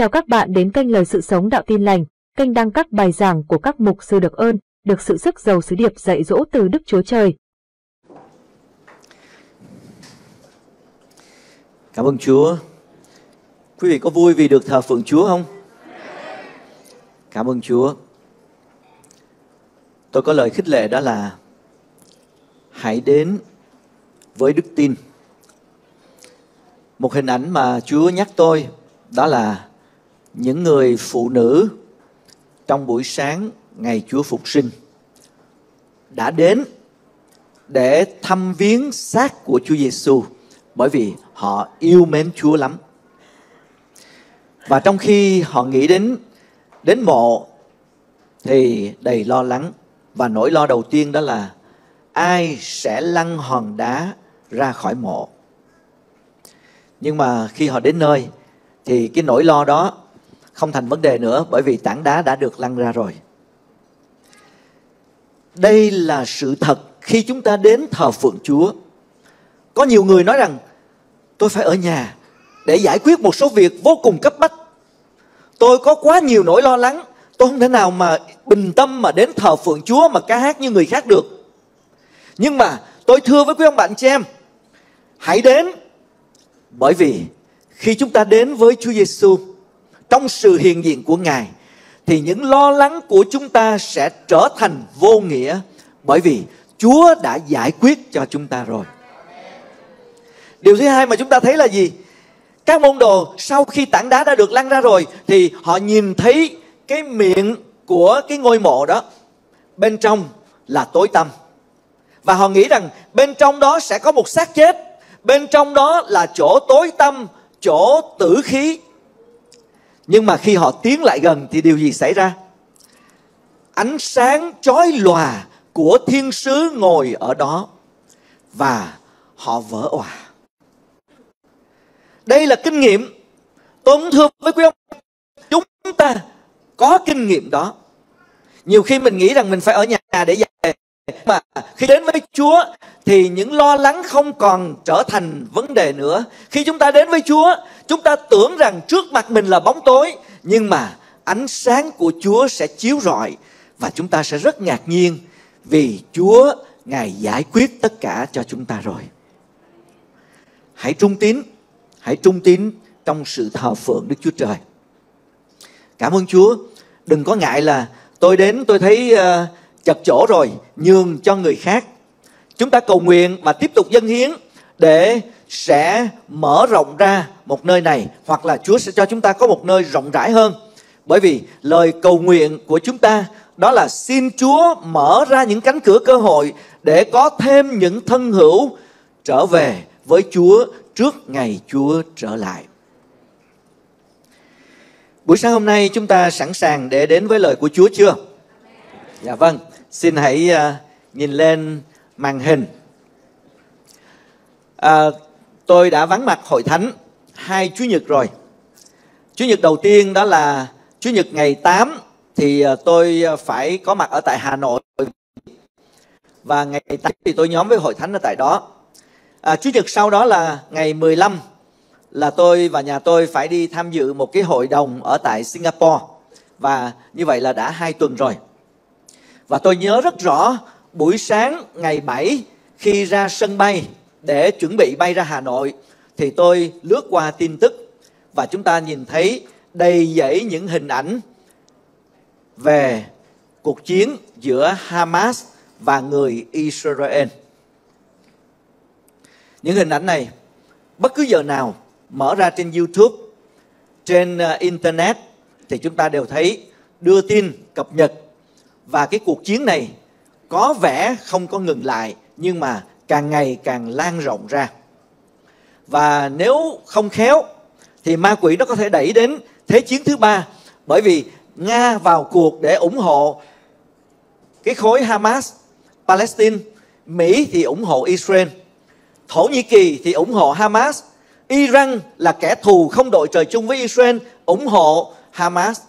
Chào các bạn đến kênh Lời Sự Sống Đạo Tin Lành, kênh đăng các bài giảng của các mục sư được ơn, được sự sức giàu sứ điệp dạy dỗ từ Đức Chúa Trời. Cảm ơn Chúa. Quý vị có vui vì được thờ phượng Chúa không? Cảm ơn Chúa. Tôi có lời khích lệ đó là hãy đến với đức tin. Một hình ảnh mà Chúa nhắc tôi đó là những người phụ nữ trong buổi sáng ngày Chúa phục sinh đã đến để thăm viếng xác của Chúa Giêsu bởi vì họ yêu mến Chúa lắm. Và trong khi họ nghĩ đến đến mộ thì đầy lo lắng và nỗi lo đầu tiên đó là ai sẽ lăn hòn đá ra khỏi mộ. Nhưng mà khi họ đến nơi thì cái nỗi lo đó không thành vấn đề nữa bởi vì tảng đá đã được lăn ra rồi. Đây là sự thật khi chúng ta đến thờ phượng Chúa. Có nhiều người nói rằng tôi phải ở nhà để giải quyết một số việc vô cùng cấp bách. Tôi có quá nhiều nỗi lo lắng, tôi không thể nào mà bình tâm mà đến thờ phượng Chúa mà ca hát như người khác được. Nhưng mà tôi thưa với quý ông bạn chị em, hãy đến bởi vì khi chúng ta đến với Chúa Giêsu trong sự hiện diện của Ngài thì những lo lắng của chúng ta sẽ trở thành vô nghĩa bởi vì Chúa đã giải quyết cho chúng ta rồi. Điều thứ hai mà chúng ta thấy là gì? Các môn đồ sau khi tảng đá đã được lăn ra rồi thì họ nhìn thấy cái miệng của cái ngôi mộ đó bên trong là tối tăm. Và họ nghĩ rằng bên trong đó sẽ có một xác chết, bên trong đó là chỗ tối tăm, chỗ tử khí. Nhưng mà khi họ tiến lại gần thì điều gì xảy ra? Ánh sáng chói lòa của thiên sứ ngồi ở đó và họ vỡ òa. Đây là kinh nghiệm. Tôi thương thưa với quý ông, chúng ta có kinh nghiệm đó. Nhiều khi mình nghĩ rằng mình phải ở nhà để dạy mà khi đến với Chúa thì những lo lắng không còn trở thành vấn đề nữa. Khi chúng ta đến với Chúa, chúng ta tưởng rằng trước mặt mình là bóng tối, nhưng mà ánh sáng của Chúa sẽ chiếu rọi và chúng ta sẽ rất ngạc nhiên vì Chúa Ngài giải quyết tất cả cho chúng ta rồi. Hãy trung tín, hãy trung tín trong sự thờ phượng Đức Chúa Trời. Cảm ơn Chúa. Đừng có ngại là tôi đến tôi thấy uh, chật chỗ rồi, nhường cho người khác chúng ta cầu nguyện và tiếp tục dâng hiến để sẽ mở rộng ra một nơi này, hoặc là Chúa sẽ cho chúng ta có một nơi rộng rãi hơn. Bởi vì lời cầu nguyện của chúng ta, đó là xin Chúa mở ra những cánh cửa cơ hội để có thêm những thân hữu trở về với Chúa trước ngày Chúa trở lại. Buổi sáng hôm nay chúng ta sẵn sàng để đến với lời của Chúa chưa? Dạ vâng. Xin hãy uh, nhìn lên màn hình. À, tôi đã vắng mặt hội thánh hai Chủ nhật rồi. Chủ nhật đầu tiên đó là Chủ nhật ngày 8 thì uh, tôi à, phải có mặt ở tại Hà Nội. Và ngày 8 thì tôi nhóm với hội thánh ở tại đó. À, Chủ nhật sau đó là ngày 15 là tôi và nhà tôi phải đi tham dự một cái hội đồng ở tại Singapore. Và như vậy là đã hai tuần rồi. Và tôi nhớ rất rõ buổi sáng ngày 7 khi ra sân bay để chuẩn bị bay ra Hà Nội thì tôi lướt qua tin tức và chúng ta nhìn thấy đầy dẫy những hình ảnh về cuộc chiến giữa Hamas và người Israel. Những hình ảnh này bất cứ giờ nào mở ra trên YouTube, trên ờ, internet thì chúng ta đều thấy đưa tin cập nhật và cái cuộc chiến này có vẻ không có ngừng lại, nhưng mà càng ngày càng lan rộng ra. Và nếu không khéo, thì ma quỷ nó có thể đẩy đến thế chiến thứ ba, bởi vì nga vào cuộc để ủng hộ cái khối hamas, palestine. Mỹ thì ủng hộ israel. Thổ nhĩ kỳ thì ủng hộ hamas. Iran là kẻ thù không đội trời chung với israel, ủng hộ hamas.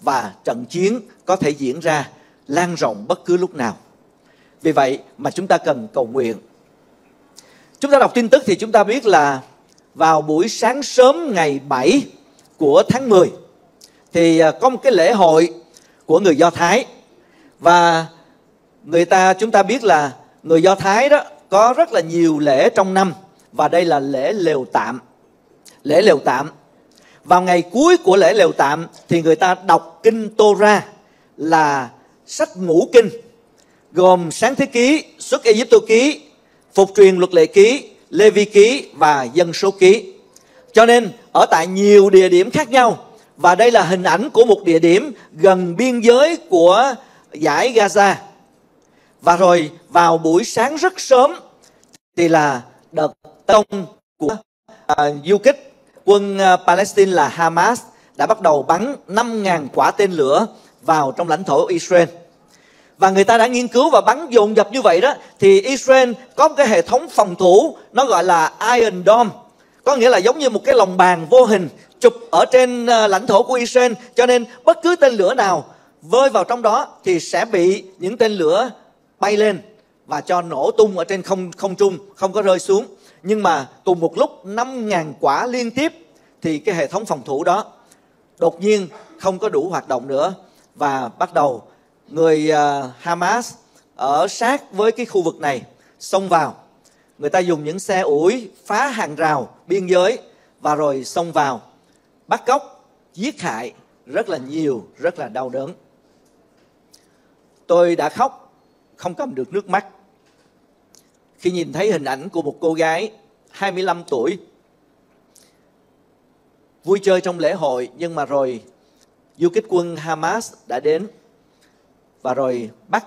Và trận chiến có thể diễn ra lan rộng bất cứ lúc nào. Vì vậy mà chúng ta cần cầu nguyện. Chúng ta đọc tin tức thì chúng ta biết là vào buổi sáng sớm ngày 7 của tháng 10 thì à, có một cái lễ hội của người Do Thái và người ta, chúng ta biết là người Do Thái đó có rất là nhiều lễ trong năm và đây là lễ lều tạm. Lễ lều tạm. Vào ngày cuối của lễ lều tạm thì người ta đọc kinh Torah là sách ngũ kinh gồm sáng thế ký, xuất Egypto ký, phục truyền luật lệ ký, Lê Vi ký và dân số ký. Cho nên ở tại nhiều địa điểm khác nhau và đây là hình ảnh của một địa điểm gần biên giới của giải Gaza. Và rồi vào buổi sáng rất sớm thì là đợt tông của uh, du kích quân uh, Palestine là Hamas đã bắt đầu bắn 5.000 quả tên lửa vào trong lãnh thổ Israel. Và người ta đã nghiên cứu và bắn dồn dập như vậy đó, thì Israel có một cái hệ thống phòng thủ, nó gọi là Iron Dome. Có nghĩa là giống như một cái lồng bàn vô hình chụp ở trên ờ, lãnh thổ của Israel. Cho nên bất cứ tên lửa nào vơi vào trong đó thì sẽ bị những tên lửa bay lên và cho nổ tung ở trên không không trung, không có rơi xuống. Nhưng mà cùng một lúc 5.000 quả liên tiếp thì cái hệ thống phòng thủ đó đột nhiên không có đủ hoạt động nữa. Và bắt đầu người à, Hamas ở sát với cái khu vực này, xông vào. Người ta dùng những xe ủi, phá hàng rào biên giới và rồi xông vào. Bắt cóc, giết hại rất là nhiều, rất là đau đớn. Tôi đã khóc, không cầm được nước mắt. Khi nhìn thấy hình ảnh của một cô gái 25 tuổi, vui chơi trong lễ hội, nhưng mà rồi du kích quân Hamas đã đến và rồi bắt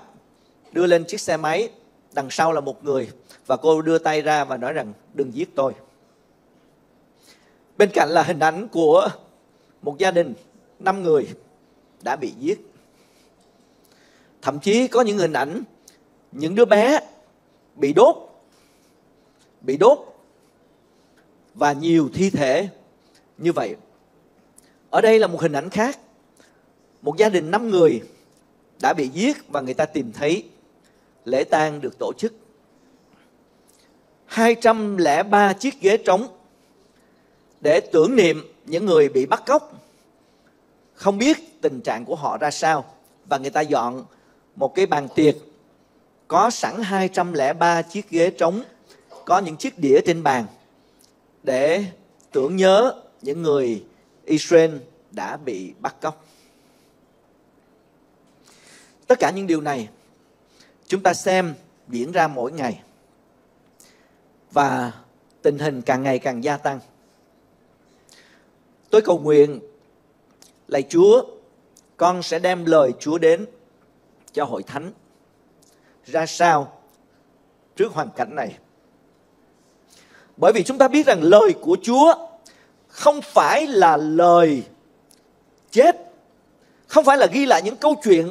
đưa lên chiếc xe máy, đằng sau là một người, và cô đưa tay ra và nói rằng, đừng giết tôi. Bên cạnh là hình ảnh của một gia đình, năm người đã bị giết. Thậm chí có những hình ảnh, những đứa bé bị đốt bị đốt, và nhiều thi thể như vậy. Ở đây là một hình ảnh khác. Một gia đình năm người đã bị giết và người ta tìm thấy lễ tang được tổ chức 203 chiếc ghế trống để tưởng niệm những người bị bắt cóc không biết tình trạng của họ ra sao và người ta dọn một cái bàn tiệc có sẵn 203 chiếc ghế trống, có những chiếc đĩa trên bàn để tưởng nhớ những người Israel đã bị bắt cóc. Tất cả những điều này chúng ta xem diễn ra mỗi ngày và tình hình càng ngày càng gia tăng. Tôi cầu nguyện lạy Chúa, con sẽ đem lời Chúa đến cho hội thánh ra sao trước hoàn cảnh này. Bởi vì chúng ta biết rằng lời của Chúa không phải là lời chết, không phải là ghi lại những câu chuyện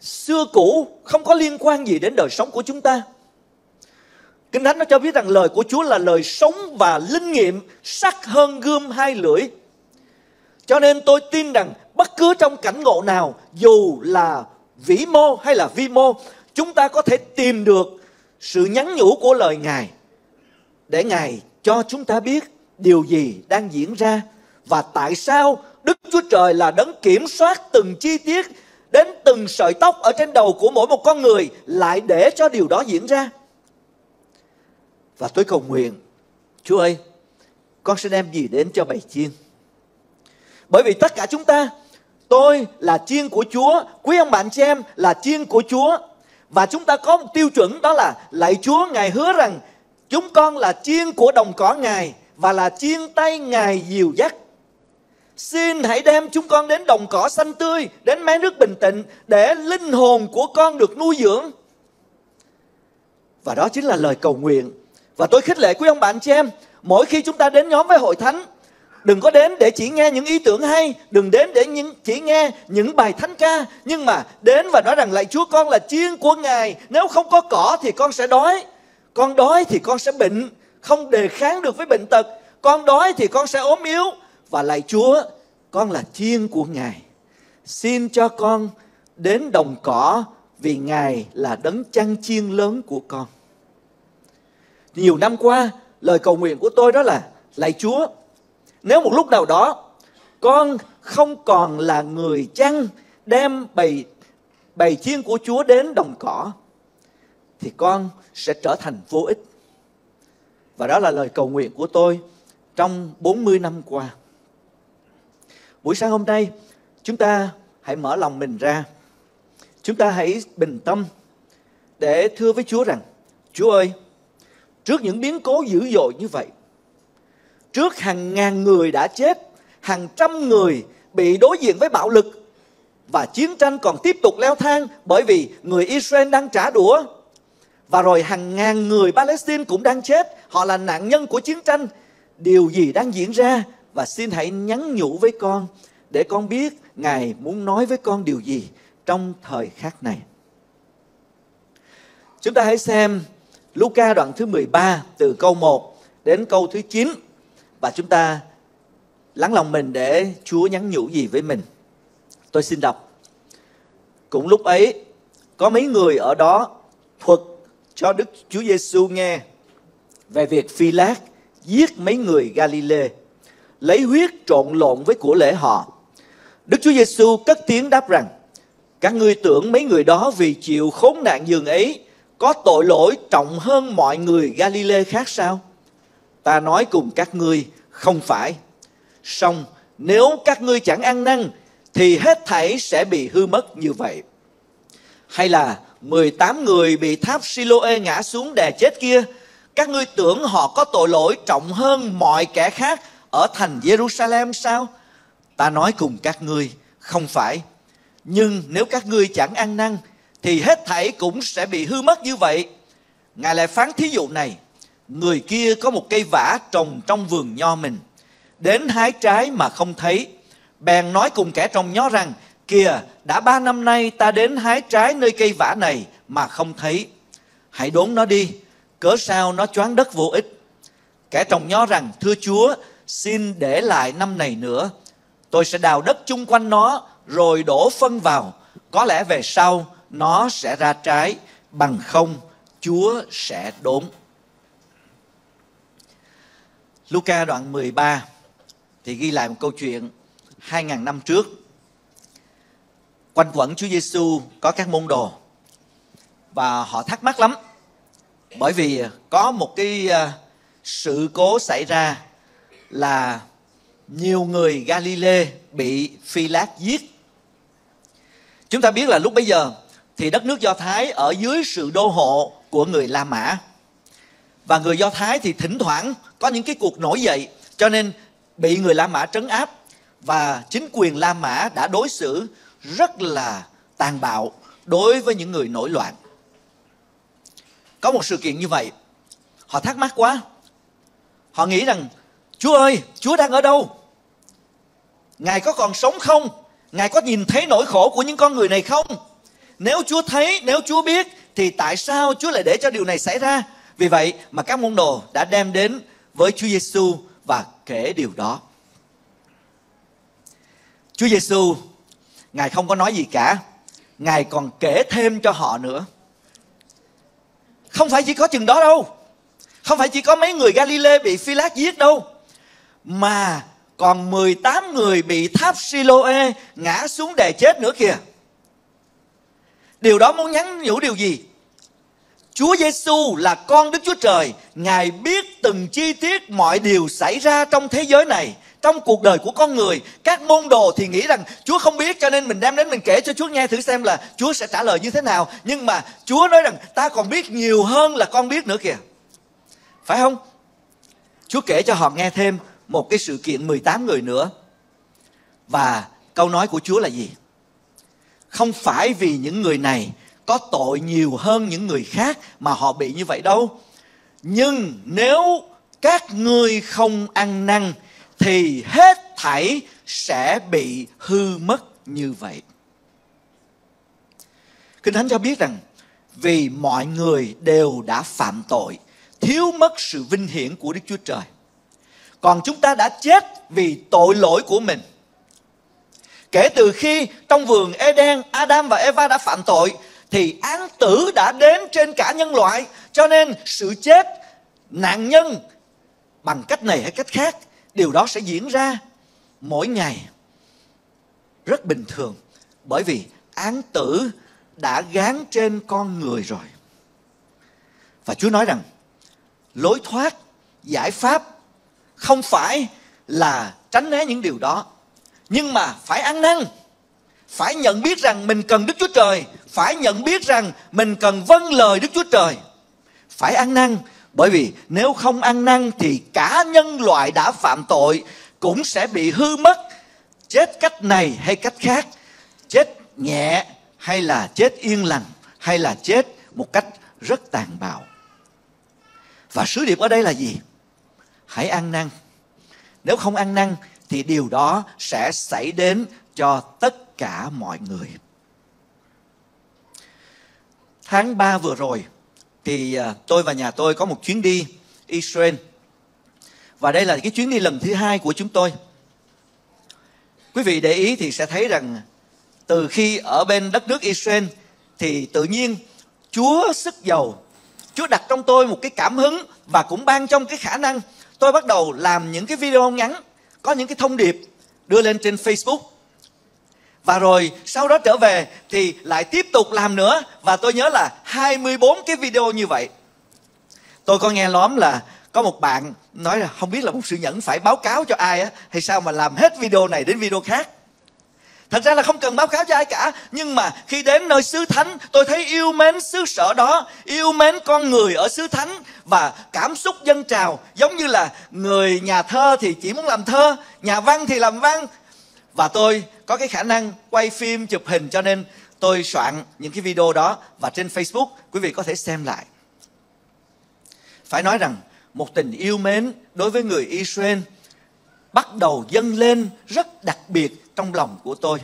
xưa cũ không có liên quan gì đến đời sống của chúng ta Kinh Thánh nó cho biết rằng lời của Chúa là lời sống và linh nghiệm, sắc, hơn, gươm, hai lưỡi. Cho nên tôi tin rằng bất cứ trong cảnh ngộ nào, dù là vĩ mô hay là vi mô, chúng ta có thể tìm được sự nhắn nhủ của lời Ngài để Ngài cho chúng ta biết điều gì đang diễn ra và tại sao Đức Chúa Trời là đấng kiểm soát từng chi tiết đến từng sợi tóc ở trên đầu của mỗi một con người lại để cho điều đó diễn ra. Và tôi cầu nguyện, Chúa ơi, con sẽ đem gì đến cho bầy chiên? Bởi vì tất cả chúng ta, tôi là chiên của Chúa, quý ông bạn chị em là chiên của Chúa. Và chúng ta có một tiêu chuẩn đó là lạy Chúa Ngài hứa rằng chúng con là chiên của đồng cỏ Ngài và là chiên tay Ngài dìu dắt. Xin hãy đem chúng con đến đồng cỏ xanh tươi, đến mé nước bình tĩnh để linh hồn của con được nuôi dưỡng. Và đó chính là lời cầu nguyện. Và tôi khích lệ quý ông bạn chị em, mỗi khi chúng ta đến nhóm với hội thánh, đừng có đến để chỉ nghe những ý tưởng hay, đừng đến để những, chỉ nghe những bài thánh ca, nhưng mà đến và nói rằng lạy Chúa con là chiên của Ngài, nếu không có cỏ thì con sẽ đói, con đói thì con sẽ bệnh, không đề kháng được với bệnh tật, con đói thì con sẽ ốm yếu và lạy Chúa, con là chiên của Ngài. Xin cho con đến đồng cỏ vì Ngài là đấng chăn chiên lớn của con nhiều năm qua lời cầu nguyện của tôi đó là lạy Chúa nếu một lúc nào đó con không còn là người chăn đem bầy bầy chiên của Chúa đến đồng cỏ thì con sẽ trở thành vô ích. Và đó là lời cầu nguyện của tôi trong 40 năm qua. Buổi sáng hôm nay, chúng ta hãy mở lòng mình ra. Chúng ta hãy bình tâm để thưa với Chúa rằng, Chúa ơi, trước những biến cố dữ dội như vậy, trước hàng ngàn người đã chết, hàng trăm người bị đối diện với bạo lực và chiến tranh còn tiếp tục leo thang bởi vì người Israel đang trả đũa và rồi hàng ngàn người Palestine cũng đang chết họ là nạn nhân của chiến tranh điều gì đang diễn ra và xin hãy nhắn nhủ với con để con biết Ngài muốn nói với con điều gì trong thời khắc này. Chúng ta hãy xem Luca đoạn thứ 13 từ câu 1 đến câu thứ 9 và chúng ta lắng lòng mình để Chúa nhắn nhủ gì với mình. Tôi xin đọc. Cũng lúc ấy có mấy người ở đó thuật cho Đức Chúa Giêsu nghe về việc Phi Lát giết mấy người Galilee, lấy huyết trộn lộn với của lễ họ. Đức Chúa Giêsu cất tiếng đáp rằng: Các ngươi tưởng mấy người đó vì chịu khốn nạn dường ấy có tội lỗi trọng hơn mọi người Galilee khác sao? Ta nói cùng các ngươi không phải. Song nếu các ngươi chẳng ăn năn thì hết thảy sẽ bị hư mất như vậy. Hay là 18 người bị tháp Siloe ngã xuống đè chết kia, các ngươi tưởng họ có tội lỗi trọng hơn mọi kẻ khác ở thành Jerusalem sao? Ta nói cùng các ngươi, không phải. Nhưng nếu các ngươi chẳng ăn năn, thì hết thảy cũng sẽ bị hư mất như vậy. Ngài lại phán thí dụ này, người kia có một cây vả trồng trong vườn nho mình, đến hái trái mà không thấy, bèn nói cùng kẻ trồng nho rằng, kìa đã ba năm nay ta đến hái trái nơi cây vả này mà không thấy hãy đốn nó đi cớ sao nó choáng đất vô ích kẻ trồng nho rằng thưa chúa xin để lại năm này nữa. Tôi sẽ đào đất chung quanh nó, rồi đổ phân vào. Có lẽ về sau, nó sẽ ra trái. Bằng không, chúa sẽ đốn. Luca đoạn 13 thì ghi lại một câu chuyện 2.000 năm trước. Quanh quẩn Chúa Giêsu có các môn đồ và họ thắc mắc lắm. Bởi vì có một cái ờ, sự cố xảy ra là nhiều người Galile bị Phi Lát giết. Chúng ta biết là lúc bây giờ thì đất nước Do Thái ở dưới sự đô hộ của người La Mã. Và người Do Thái thì thỉnh thoảng có những cái cuộc nổi dậy, cho nên bị người La Mã trấn áp và chính quyền La Mã đã đối xử rất là tàn bạo đối với những người nổi loạn có một sự kiện như vậy, họ thắc mắc quá họ nghĩ rằng chúa ơi, chúa đang ở đâu? Ngài có còn sống không? Ngài có nhìn thấy nỗi khổ của những con người này không? Nếu chúa thấy, nếu chúa biết, thì tại sao chúa lại để cho điều này xảy ra? Vì vậy mà các môn đồ đã đem đến với chúa giêsu và kể điều đó. Chúa giêsu, ngài không có nói gì cả. Ngài còn kể thêm cho họ nữa. Không phải chỉ có chừng đó đâu. Không phải chỉ có mấy người Galilee bị Phi Lát giết đâu mà còn 18 người bị tháp Siloe ngã xuống đè chết nữa kìa. Điều đó muốn nhắn nhủ điều gì? Chúa Giêsu là con Đức Chúa Trời, Ngài biết từng chi tiết mọi điều xảy ra trong thế giới này trong cuộc đời của con người. Các môn đồ thì nghĩ rằng chúa không biết cho nên mình đem đến mình kể cho chúa nghe thử xem là chúa sẽ trả lời như thế nào. Nhưng mà chúa nói rằng ta còn biết nhiều hơn là con biết nữa kìa. Phải không? Chúa kể cho họ nghe thêm một cái sự kiện 18 người nữa và câu nói của chúa là gì không phải vì những người này có tội nhiều hơn những người khác mà họ bị như vậy đâu nhưng nếu các ngươi không ăn năn thì hết thảy sẽ bị hư mất như vậy. Kinh Thánh cho biết rằng vì mọi người đều đã phạm tội, thiếu mất sự vinh hiển của Đức Chúa Trời. Còn chúng ta đã chết vì tội lỗi của mình. Kể từ khi trong vườn Eden, Adam và Eva đã phạm tội thì án tử đã đến trên cả nhân loại, cho nên sự chết nạn nhân bằng cách này hay cách khác điều đó sẽ diễn ra mỗi ngày rất bình thường bởi vì án tử đã gán trên con người rồi và chúa nói rằng lối thoát giải pháp không phải là tránh né những điều đó, nhưng mà phải ăn năn, phải nhận biết rằng mình cần đức chúa trời, phải nhận biết rằng mình cần vâng lời đức chúa trời. Phải ăn năn, bởi vì nếu không ăn năn thì cả nhân loại đã phạm tội, cũng sẽ bị hư mất. Chết cách này hay cách khác, chết nhẹ hay là chết yên lành, hay là chết một cách rất tàn bạo. Và sứ điệp ở đây là gì? Hãy ăn năn. Nếu không ăn năn, thì điều đó sẽ xảy đến cho tất cả mọi người. Tháng 3 vừa rồi, thì à, tôi và nhà tôi có một chuyến đi Israel. Và đây là cái chuyến đi lần thứ hai của chúng tôi. Quý vị để ý thì sẽ thấy rằng từ khi ở bên đất nước Israel, thì tự nhiên Chúa sức giàu. Chúa đặt trong tôi một cái cảm hứng và cũng ban trong cái khả năng tôi bắt đầu làm những cái video ngắn, có những cái thông điệp đưa lên trên Facebook. Và rồi sau đó trở về thì lại tiếp tục làm nữa. Và tôi nhớ là 24 cái video như vậy. Tôi có nghe lóm là có một bạn nói là không biết là một sự nhẫn phải báo cáo cho ai á, hay sao mà làm hết video này đến video khác thật ra là không cần báo cáo cho ai cả. Nhưng mà khi đến nơi xứ thánh, tôi thấy yêu mến xứ sở đó. Yêu mến con người ở xứ thánh và cảm xúc dân trào. Giống như là người nhà thơ thì chỉ muốn làm thơ, nhà văn thì làm văn. Và tôi có cái khả năng quay phim chụp hình cho nên tôi soạn những cái video đó và trên facebook, quý vị có thể xem lại. Phải nói rằng, một tình yêu mến đối với người Israel bắt đầu dâng lên rất đặc biệt trong lòng của tôi.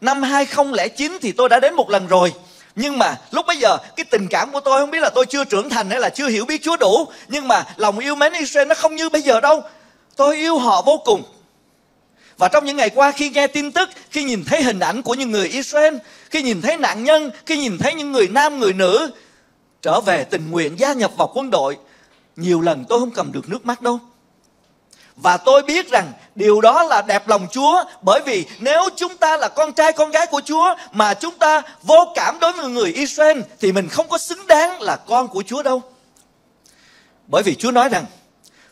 Năm 2009 thì tôi đã đến một lần rồi. Nhưng mà lúc bấy giờ cái tình cảm của tôi không biết là tôi chưa trưởng thành hay là chưa hiểu biết Chúa đủ. Nhưng mà lòng yêu mến Israel nó không như bây giờ đâu. Tôi yêu họ vô cùng. Và trong những ngày qua khi nghe tin tức, khi nhìn thấy hình ảnh của những người Israel, khi nhìn thấy nạn nhân, khi nhìn thấy những người nam, người nữ trở về tình nguyện gia nhập vào quân đội, nhiều lần tôi không cầm được nước mắt đâu và tôi biết rằng điều đó là đẹp lòng Chúa bởi vì nếu chúng ta là con trai con gái của Chúa mà chúng ta vô cảm đối với người Israel thì mình không có xứng đáng là con của Chúa đâu. Bởi vì Chúa nói rằng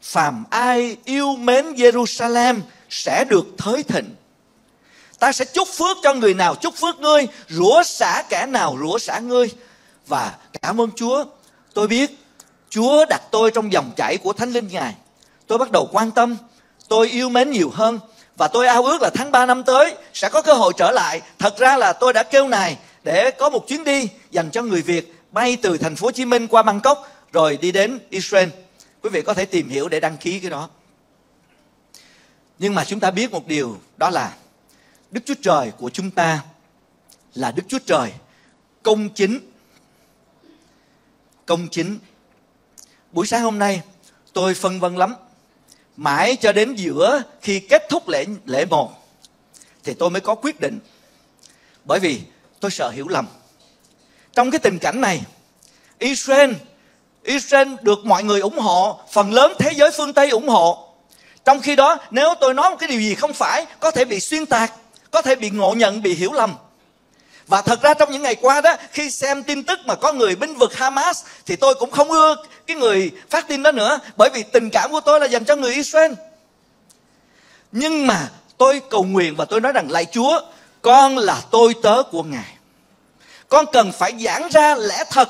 phàm ai yêu mến Jerusalem sẽ được thới thịnh. Ta sẽ chúc phước cho người nào chúc phước ngươi, rủa xả kẻ nào rủa xả ngươi. Và cảm ơn Chúa, tôi biết Chúa đặt tôi trong dòng chảy của Thánh Linh Ngài tôi bắt đầu quan tâm. Tôi yêu mến nhiều hơn và tôi ao ước là tháng 3 năm tới sẽ có cơ hội trở lại. Thật ra là tôi đã kêu này để có một chuyến đi dành cho người Việt bay từ thành phố Hồ Chí Minh qua Bangkok rồi đi đến Israel. Quý vị có thể tìm hiểu để đăng ký cái đó. Nhưng mà chúng ta biết một điều, đó là Đức Chúa Trời của chúng ta là Đức Chúa Trời công chính. Công chính. Buổi sáng hôm nay, tôi phân vân lắm mãi cho đến giữa khi kết thúc lễ lễ một thì tôi mới có quyết định. Bởi vì tôi sợ hiểu lầm. Trong cái tình cảnh này, Israel Israel được mọi người ủng hộ, phần lớn thế giới phương Tây ủng hộ. Trong khi đó, nếu tôi nói một cái điều gì không phải, có thể bị xuyên tạc, có thể bị ngộ nhận, bị hiểu lầm và thật ra trong những ngày qua đó khi xem tin tức mà có người binh vực Hamas thì tôi cũng không ưa cái người phát tin đó nữa bởi vì tình cảm của tôi là dành cho người Israel. Nhưng mà tôi cầu nguyện và tôi nói rằng lạy Chúa, con là tôi tớ của Ngài. Con cần phải giảng ra lẽ thật.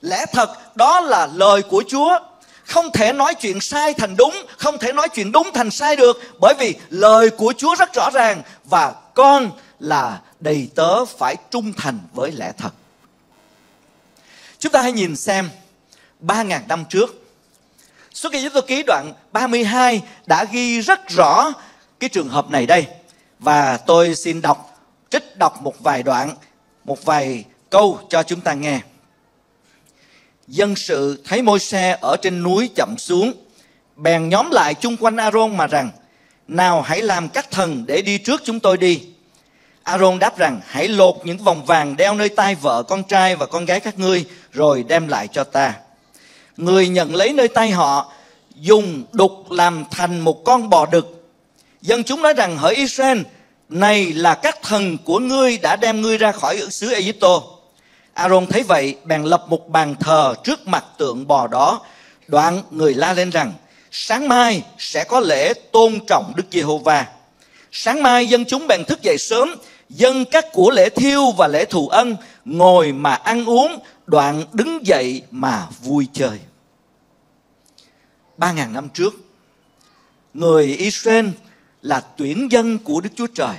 Lẽ thật đó là lời của Chúa. Không thể nói chuyện sai thành đúng, không thể nói chuyện đúng thành sai được bởi vì lời của Chúa rất rõ ràng và con là đầy tớ phải trung thành với lẽ thật. Chúng ta hãy nhìn xem 3.000 năm trước Xuất Ghi Tô Ký đoạn 32 đã ghi rất rõ cái trường hợp này đây. Và tôi xin đọc, trích đọc một vài đoạn, một vài câu cho chúng ta nghe. Dân sự thấy môi xe ở trên núi chậm xuống, bèn nhóm lại chung quanh Aaron mà rằng, nào hãy làm các thần để đi trước chúng tôi đi. Aaron đáp rằng hãy lột những vòng vàng đeo nơi tay vợ con trai và con gái các ngươi rồi đem lại cho ta. Người nhận lấy nơi tay họ dùng đục làm thành một con bò đực. Dân chúng nói rằng hỡi Israel này là các thần của ngươi đã đem ngươi ra khỏi xứ Egypto. Aaron thấy vậy, bèn lập một bàn thờ trước mặt tượng bò đó. Đoạn người la lên rằng, sáng mai sẽ có lễ tôn trọng Đức Giê-hô-va. Sáng mai dân chúng bèn thức dậy sớm, dân các của lễ thiêu và lễ thù ân, ngồi mà ăn uống, đoạn đứng dậy mà vui chơi. Ba ngàn năm trước, người Israel là tuyển dân của Đức Chúa Trời.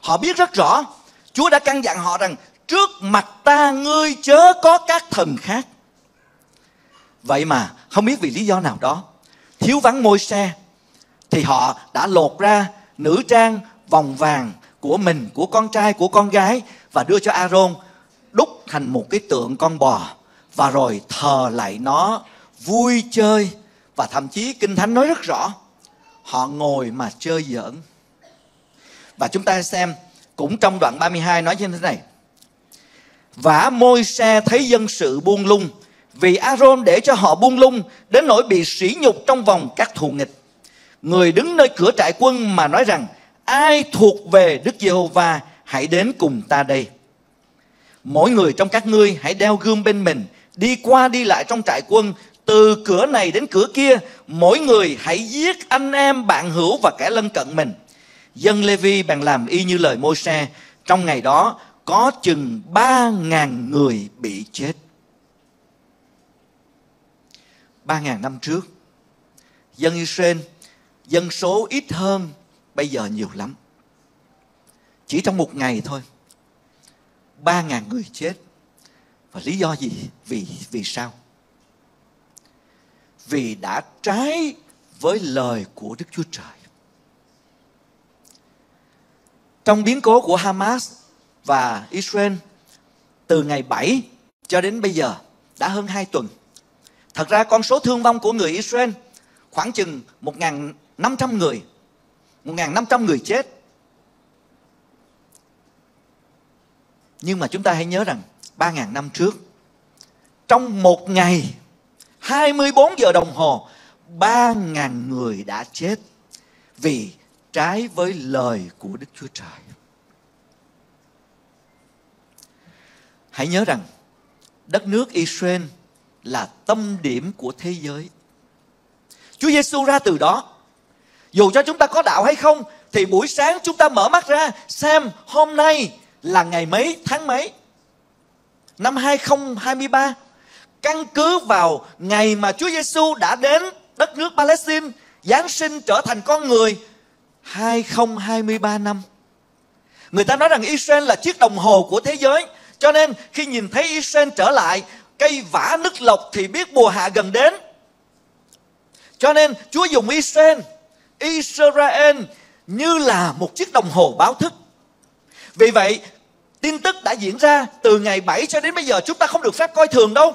Họ biết rất rõ, Chúa đã căn dặn họ rằng trước mặt ta ngươi chớ có các thần khác. Vậy mà không biết vì lý do nào đó, thiếu vắng môi xe, thì họ đã lột ra nữ trang vòng vàng của mình, của con trai, của con gái và đưa cho Aaron đúc thành một cái tượng con bò. Và rồi thờ lại nó vui chơi và thậm chí kinh thánh nói rất rõ họ ngồi mà chơi giỡn. Và chúng ta xem cũng trong đoạn 32 nói như thế này. Vả môi xe thấy dân sự buông lung Vì Aaron để cho họ buông lung Đến nỗi bị sỉ nhục trong vòng các thù nghịch. Người đứng nơi cửa trại quân mà nói rằng Ai thuộc về Đức Giê-hô-va Hãy đến cùng ta đây. Mỗi người trong các ngươi hãy đeo gươm bên mình Đi qua đi lại trong trại quân. Từ cửa này đến cửa kia Mỗi người hãy giết anh em bạn hữu và kẻ lân cận mình. Dân Lê-vi bèn làm y như lời môi xe Trong ngày đó có chừng ba ngàn người bị chết. Ba ngàn năm trước, dân Israel, dân số ít hơn bây giờ nhiều lắm. Chỉ trong một ngày thôi, ba ngàn người chết. Và lý do gì? Vì vì sao? Vì đã trái với lời của Đức Chúa Trời. Trong biến cố của Hamas và Israel từ ngày 7 cho đến bây giờ đã hơn 2 tuần. Thật ra con số thương vong của người Israel khoảng chừng 1.500 người. 1.500 người chết. Nhưng mà chúng ta hãy nhớ rằng 3.000 năm trước, trong một ngày 24 giờ đồng hồ 3.000 người đã chết vì trái với lời của Đức Chúa Trời. Hãy nhớ rằng, đất nước Israel là tâm điểm của thế giới. Chúa Giêsu ra từ đó. Dù cho chúng ta có đạo hay không thì buổi sáng chúng ta mở mắt ra xem hôm nay là ngày mấy tháng mấy. Năm 2023 căn cứ vào ngày mà Chúa Giêsu đã đến đất nước Palestine Giáng sinh trở thành con người 2023 năm. Người ta nói rằng Israel là chiếc đồng hồ của thế giới cho nên khi nhìn thấy Israel trở lại, cây vả nứt lộc thì biết mùa hạ gần đến. Cho nên Chúa dùng Israel, Israel như là một chiếc đồng hồ báo thức. Vì vậy, tin tức đã diễn ra từ ngày 7 cho đến bây giờ chúng ta không được phép coi thường đâu.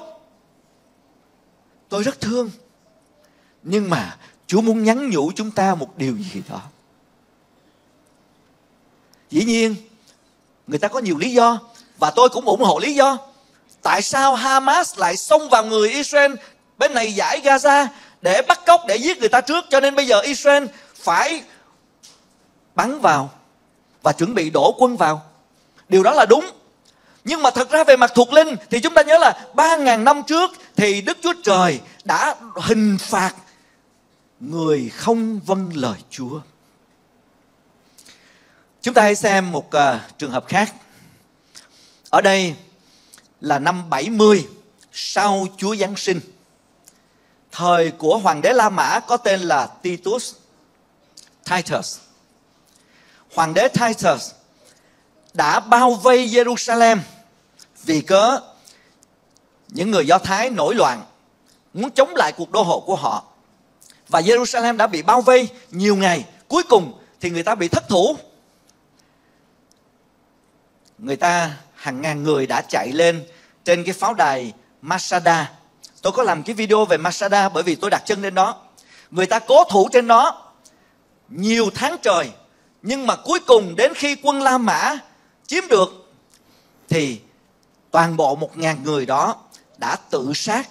Tôi rất thương. Nhưng mà Chúa muốn nhắn nhủ chúng ta một điều gì đó. Dĩ nhiên, người ta có nhiều lý do và tôi cũng ủng hộ lý do tại sao Hamas lại xông vào người Israel bên này giải Gaza để bắt cóc để giết người ta trước cho nên bây giờ Israel phải bắn vào và chuẩn bị đổ quân vào điều đó là đúng nhưng mà thật ra về mặt thuộc linh thì chúng ta nhớ là 3.000 năm trước thì Đức Chúa Trời đã hình phạt người không vâng lời Chúa. Chúng ta hãy xem một uh, trường hợp khác. Ở đây là năm 70 sau Chúa Giáng sinh. Thời của hoàng đế La Mã có tên là Titus Titus. Hoàng đế Titus đã bao vây Jerusalem vì cớ những người Do Thái nổi loạn, muốn chống lại cuộc đô hộ của họ. Và Jerusalem đã bị bao vây nhiều ngày. Cuối cùng thì người ta bị thất thủ. Người ta hàng ngàn người đã chạy lên trên cái pháo đài Masada. Tôi có làm cái video về Masada bởi vì tôi đặt chân lên đó. Người ta cố thủ trên đó nhiều tháng trời. Nhưng mà cuối cùng đến khi quân La Mã chiếm được thì toàn bộ một ngàn người đó đã tự sát.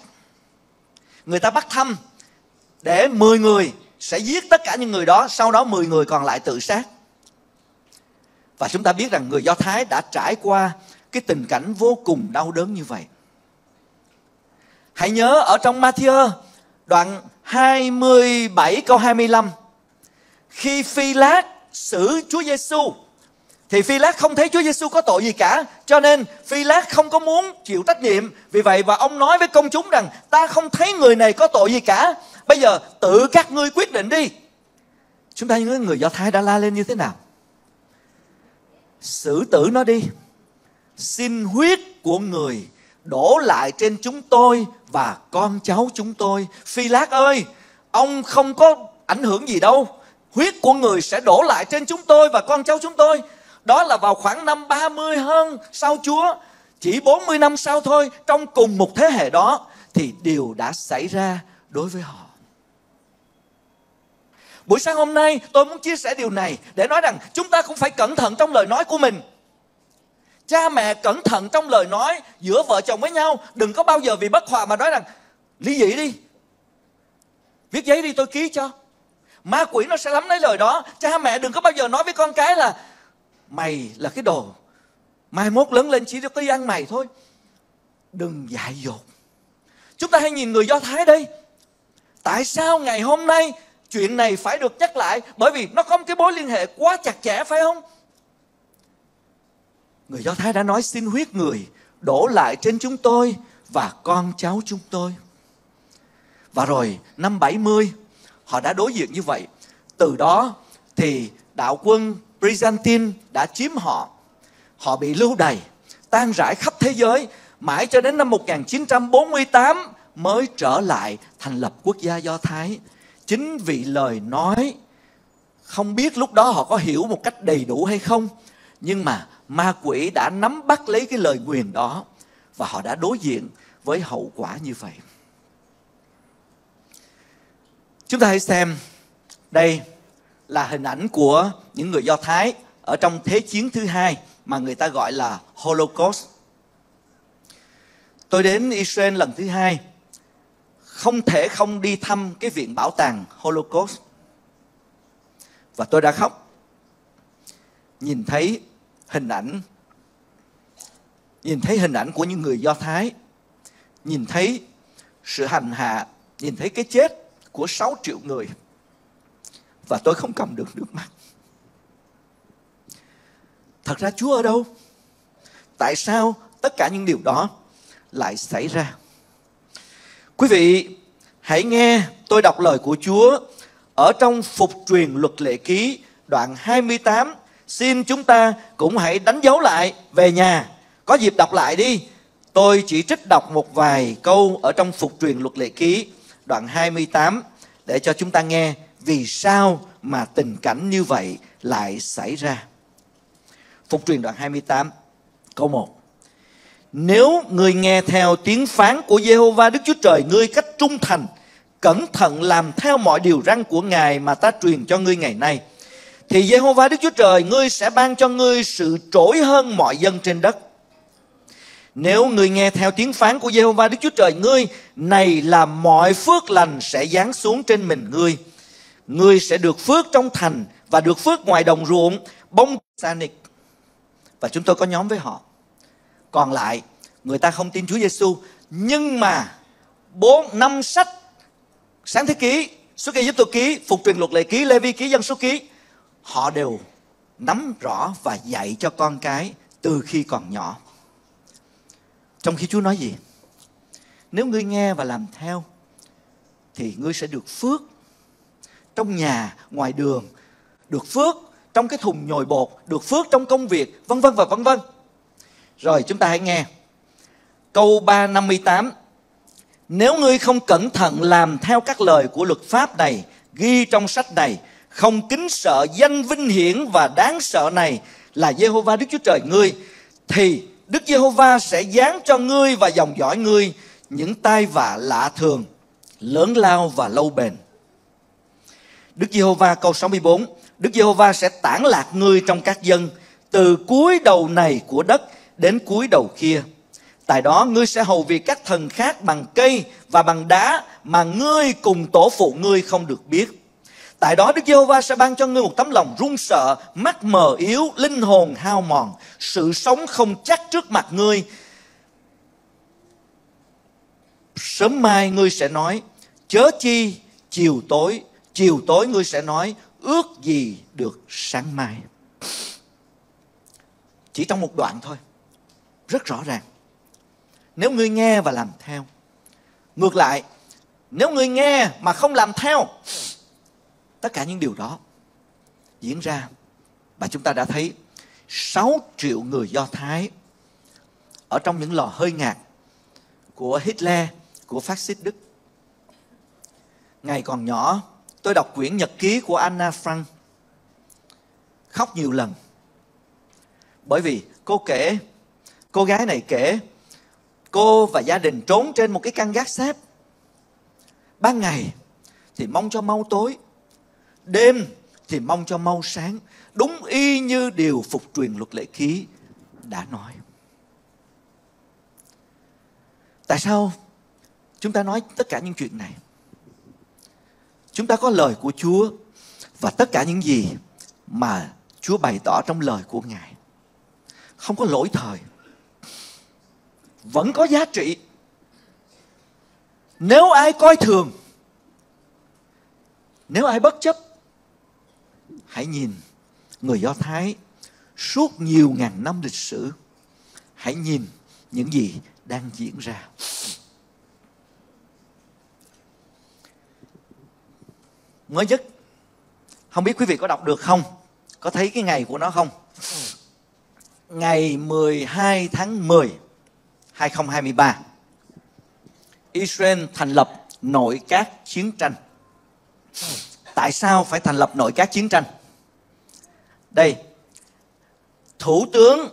Người ta bắt thăm để 10 người sẽ giết tất cả những người đó, sau đó 10 người còn lại tự sát. Và chúng ta biết rằng người Do Thái đã trải qua cái tình cảnh vô cùng đau đớn như vậy. Hãy nhớ ở trong Matthew đoạn 27 câu 25 khi Phi Lát xử Chúa Giêsu thì Phi Lát không thấy Chúa Giêsu có tội gì cả, cho nên Phi Lát không có muốn chịu trách nhiệm. Vì vậy và ông nói với công chúng rằng ta không thấy người này có tội gì cả. Bây giờ tự các ngươi quyết định đi. Chúng ta những người Do Thái đã la lên như thế nào? Xử tử nó đi. Xin huyết của người đổ lại trên chúng tôi và con cháu chúng tôi. Phi Lát ơi, ông không có ảnh hưởng gì đâu. Huyết của người sẽ đổ lại trên chúng tôi và con cháu chúng tôi. Đó là vào khoảng năm 30 hơn sau Chúa. Chỉ 40 năm sau thôi, trong cùng một thế hệ đó, thì điều đã xảy ra đối với họ. Buổi sáng hôm nay tôi muốn chia sẻ điều này để nói rằng chúng ta cũng phải cẩn thận trong lời nói của mình. Cha mẹ cẩn thận trong lời nói, giữa vợ chồng với nhau. Đừng có bao giờ vì bất hòa mà nói rằng ly dị đi. Viết giấy đi, tôi ký cho. Ma quỷ nó sẽ lắm lấy lời đó. Cha mẹ đừng có bao giờ nói với con cái là, mày là cái đồ. Mai mốt lớn lên chỉ có đi ăn mày thôi. Đừng dại dột. Chúng ta hãy nhìn người Do Thái đây. Tại sao ngày hôm nay chuyện này phải được nhắc lại? Bởi vì nó có một cái mối liên hệ quá chặt chẽ, phải không? Người Do Thái đã nói xin huyết người đổ lại trên chúng tôi và con cháu chúng tôi. Và rồi năm 70 họ đã đối diện như vậy. Từ đó thì đạo quân Byzantine đã chiếm họ. Họ bị lưu đày, tan rải khắp thế giới mãi cho đến năm 1948 mới trở lại thành lập quốc gia Do Thái. Chính vì lời nói không biết lúc đó họ có hiểu một cách đầy đủ hay không nhưng mà ma quỷ đã nắm bắt lấy cái lời nguyền đó và họ đã đối diện với hậu quả như vậy. Chúng ta hãy xem đây là hình ảnh của những người do thái ở trong thế chiến thứ hai mà người ta gọi là holocaust. Tôi đến israel lần thứ hai, không thể không đi thăm cái viện bảo tàng holocaust. Và tôi đã khóc, nhìn thấy hình ảnh. Nhìn thấy hình ảnh của những người do thái, nhìn thấy sự hành hạ, nhìn thấy cái chết của 6 triệu người. Và tôi không cầm được nước mắt. Thật ra chúa ở đâu? Tại sao tất cả những điều đó lại xảy ra? Quý vị, hãy nghe tôi đọc lời của chúa ở trong phục truyền luật lệ ký đoạn 28 xin chúng ta cũng hãy đánh dấu lại về nhà. Có dịp đọc lại đi. Tôi chỉ trích đọc một vài câu ở trong phục truyền luật lệ ký đoạn 28 để cho chúng ta nghe vì sao mà tình cảnh như vậy lại xảy ra. Phục truyền đoạn 28 câu 1. Nếu người nghe theo tiếng phán của Jehovah Đức Chúa Trời ngươi cách trung thành, cẩn thận làm theo mọi điều răn của Ngài mà ta truyền cho ngươi ngày nay – thì Jehovah Đức Chúa Trời ngươi sẽ ban cho ngươi sự trỗi hơn mọi dân trên đất. Nếu ngươi nghe theo tiếng phán của Jehovah Đức Chúa Trời ngươi, này là mọi phước lành sẽ giáng xuống trên mình ngươi. Ngươi sẽ được phước trong thành và được phước ngoài đồng ruộng, bông Sanic. Và chúng tôi có nhóm với họ. Còn lại, người ta không tin Chúa Giêsu, nhưng mà bốn năm sách sáng thế ký, xuất ký giúp tôi ký, phục truyền luật lệ ký, Lê Vi ký, dân số ký họ đều nắm rõ và dạy cho con cái từ khi còn nhỏ. Trong khi Chúa nói gì? Nếu ngươi nghe và làm theo thì ngươi sẽ được phước trong nhà, ngoài đường, được phước trong cái thùng nhồi bột, được phước trong công việc, vân vân và vân vân. Rồi chúng ta hãy nghe. Câu 358 Nếu ngươi không cẩn thận làm theo các lời của luật pháp này ghi trong sách này không kính sợ danh vinh hiển và đáng sợ này là Jehovah Đức Chúa Trời ngươi thì Đức Giê-hô-va sẽ giáng cho ngươi và dòng dõi ngươi những tai vạ lạ thường, lớn lao và lâu bền. Đức Giê-hô-va câu 64, Đức Giê-hô-va sẽ tản lạc ngươi trong các dân từ cuối đầu này của đất đến cuối đầu kia. Tại đó ngươi sẽ hầu việc các thần khác bằng cây và bằng đá mà ngươi cùng tổ phụ ngươi không được biết Tại đó Đức Giê-hô-va sẽ ban cho ngươi một tấm lòng run sợ, mắt mờ yếu, linh hồn hao mòn, sự sống không chắc trước mặt ngươi. Sớm mai ngươi sẽ nói, chớ chi chiều tối, chiều tối ngươi sẽ nói, ước gì được sáng mai. Chỉ trong một đoạn thôi, rất rõ ràng. Nếu ngươi nghe và làm theo. Ngược lại, nếu ngươi nghe mà không làm theo, tất cả những điều đó diễn ra và chúng ta đã thấy 6 triệu người Do Thái ở trong những lò hơi ngạt của Hitler, của phát xít Đức. Ngày còn nhỏ, tôi đọc quyển nhật ký của Anna Frank. Khóc nhiều lần. Bởi vì cô kể, cô gái này kể, cô và gia đình trốn trên một cái căn gác xếp. Ban ngày thì mong cho mau tối, đêm thì mong cho mau sáng, đúng y như điều phục truyền luật lệ ký đã nói. Tại sao chúng ta nói tất cả những chuyện này? Chúng ta có lời của chúa và tất cả những gì mà chúa bày tỏ trong lời của ngài. Không có lỗi thời, vẫn có giá trị. Nếu ai coi thường, nếu ai bất chấp hãy nhìn người Do Thái suốt nhiều ngàn năm lịch sử. Hãy nhìn những gì đang diễn ra. Mới nhất, không biết quý vị có đọc được không? Có thấy cái ngày của nó không? Ngày 12 tháng 10 2023 Israel thành lập nội các chiến tranh. Tại sao phải thành lập nội các chiến tranh? Đây, Thủ tướng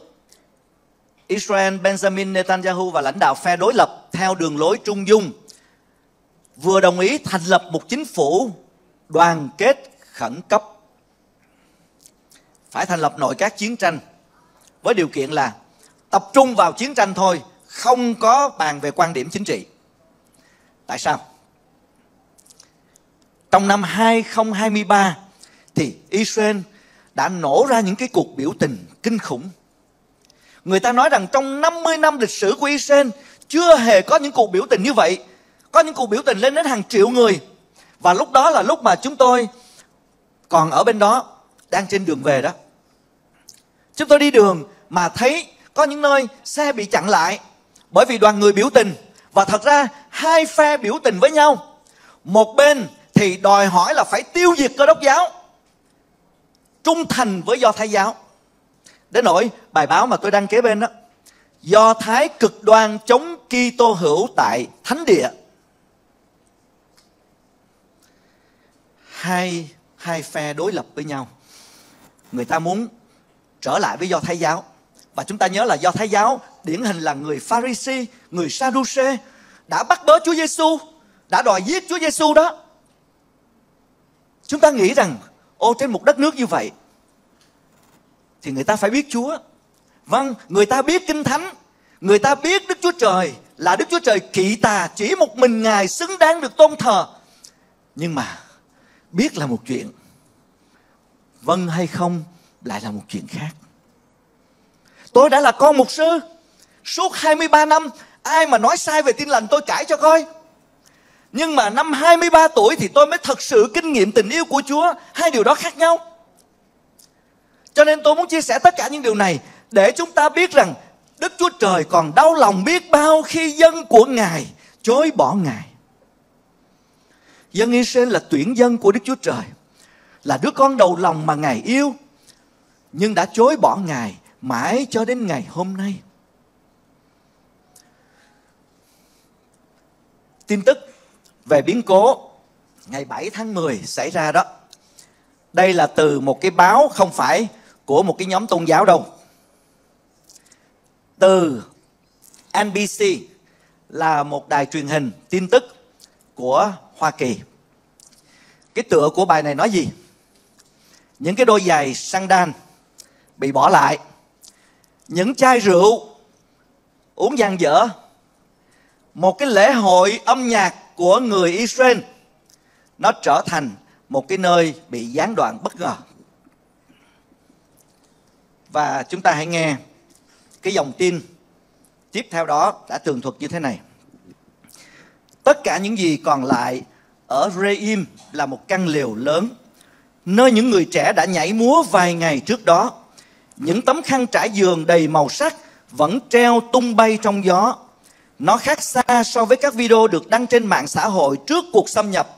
Israel Benjamin Netanyahu và lãnh đạo phe đối lập theo đường lối trung dung vừa đồng ý thành lập một chính phủ đoàn kết khẩn cấp. Phải thành lập nội các chiến tranh với điều kiện là tập trung vào chiến tranh thôi không có bàn về quan điểm chính trị. Tại sao? Trong năm 2023 thì Israel đã nổ ra những cái cuộc biểu tình kinh khủng. Người ta nói rằng trong 50 năm lịch sử của Israel chưa hề có những cuộc biểu tình như vậy. Có những cuộc biểu tình lên đến hàng triệu người. Và lúc đó là lúc mà chúng tôi còn ở bên đó, đang trên đường về đó. Chúng tôi đi đường mà thấy có những nơi xe bị chặn lại bởi vì đoàn người biểu tình. Và thật ra hai phe biểu tình với nhau. Một bên thì đòi hỏi là phải tiêu diệt cơ đốc giáo trung thành với do thái giáo. Đến nỗi bài báo mà tôi đăng kế bên đó do thái cực đoan chống Kitô hữu tại thánh địa. Hai hai phe đối lập với nhau. Người ta muốn trở lại với do thái giáo. Và chúng ta nhớ là do thái giáo điển hình là người Pharisee, người Sadduce đã bắt bớ Chúa Giêsu, đã đòi giết Chúa Giêsu đó. Chúng ta nghĩ rằng ô trên một đất nước như vậy thì người ta phải biết Chúa. Vâng, người ta biết Kinh Thánh, người ta biết Đức Chúa Trời là Đức Chúa Trời kỵ tà, chỉ một mình Ngài xứng đáng được tôn thờ. Nhưng mà biết là một chuyện, vâng hay không lại là một chuyện khác. Tôi đã là con mục sư, suốt 23 năm ai mà nói sai về tin lành tôi cãi cho coi. Nhưng mà năm 23 tuổi thì tôi mới thật sự kinh nghiệm tình yêu của Chúa. Hai điều đó khác nhau. Cho nên tôi muốn chia sẻ tất cả những điều này để chúng ta biết rằng Đức Chúa Trời còn đau lòng biết bao khi dân của Ngài chối bỏ Ngài. Dân Israel là tuyển dân của Đức Chúa Trời, là đứa con đầu lòng mà Ngài yêu, nhưng đã chối bỏ Ngài mãi cho đến ngày hôm nay. Tin tức về biến cố, ngày 7 tháng 10 xảy ra đó. Đây là từ một cái báo không phải của một cái nhóm tôn giáo đâu. Từ NBC là một đài truyền hình tin tức của Hoa Kỳ. Cái tựa của bài này nói gì? Những cái đôi giày sandal bị bỏ lại. Những chai rượu uống gian dở. Một cái lễ hội âm nhạc của người Israel nó trở thành một cái nơi bị gián đoạn bất ngờ. Và chúng ta hãy nghe cái dòng tin tiếp theo đó đã tường thuật như thế này. Tất cả những gì còn lại ở Reim là một căn liều lớn, nơi những người trẻ đã nhảy múa vài ngày trước đó. Những tấm khăn trải giường đầy màu sắc vẫn treo tung bay trong gió. Nó khác xa so với các video được đăng trên mạng xã hội trước cuộc xâm nhập.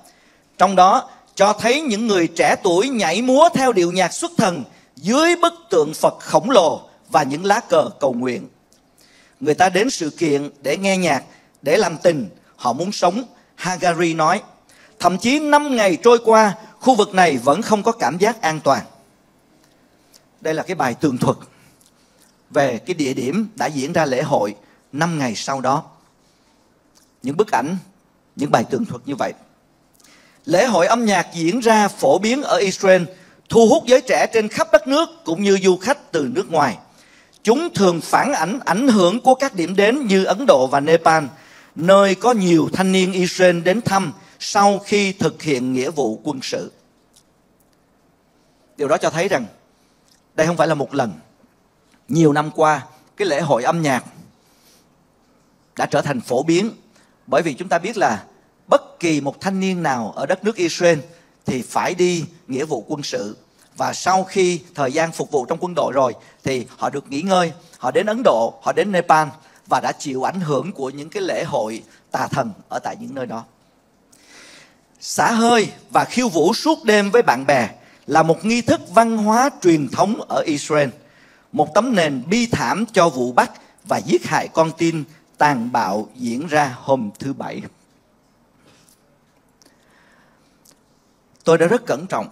Trong đó cho thấy những người trẻ tuổi nhảy múa theo điệu nhạc xuất thần dưới bức tượng Phật khổng lồ và những lá cờ cầu nguyện. Người ta đến sự kiện để nghe nhạc, để làm tình, họ muốn sống. Hagari nói, thậm chí 5 ngày trôi qua, khu vực này vẫn không có cảm giác an toàn. Đây là cái bài tường thuật về cái địa điểm đã diễn ra lễ hội 5 ngày sau đó. Những bức ảnh, những bài tường thuật như vậy. Lễ hội âm nhạc diễn ra phổ biến ở Israel, thu hút giới trẻ trên khắp đất nước cũng như du khách từ nước ngoài. Chúng thường phản ảnh ảnh hưởng của các điểm đến như Ấn Độ và Nepal, nơi có nhiều thanh niên Israel đến thăm sau khi thực hiện nghĩa vụ quân sự. Điều đó cho thấy rằng đây không phải là một lần. Nhiều năm qua, cái lễ hội âm nhạc đã trở thành phổ biến bởi vì chúng ta biết là bất kỳ một thanh niên nào ở đất nước Israel thì phải đi nghĩa vụ quân sự. Và sau khi thời gian phục vụ trong quân đội rồi thì họ được nghỉ ngơi, họ đến ấn độ, họ đến nepal và đã chịu ảnh hưởng của những cái lễ hội tà thần ở tại những nơi đó. Xả hơi và khiêu vũ suốt đêm với bạn bè là một nghi thức văn hóa truyền thống ở israel, một tấm nền bi thảm cho vụ bắt và giết hại con tin tàn bạo diễn ra hôm thứ bảy. Tôi đã rất cẩn trọng